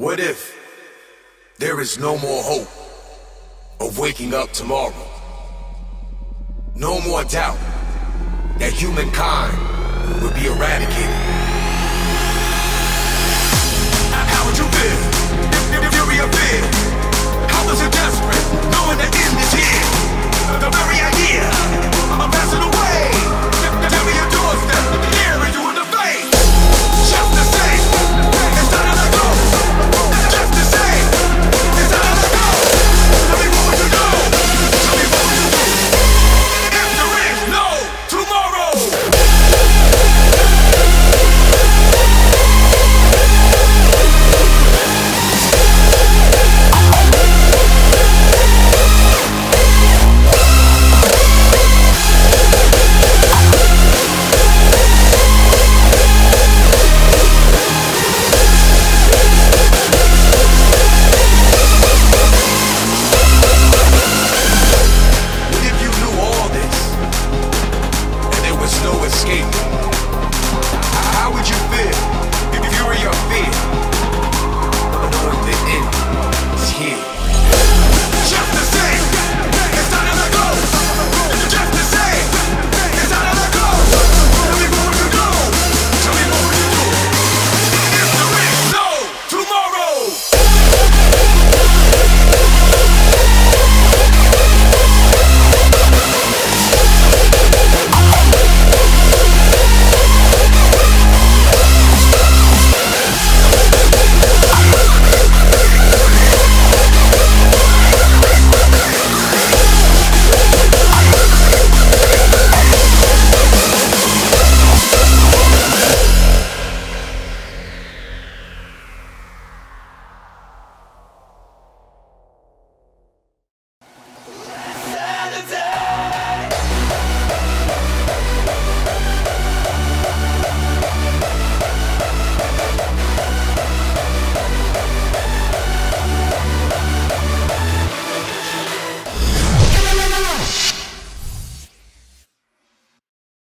What if there is no more hope of waking up tomorrow? No more doubt that humankind will be eradicated.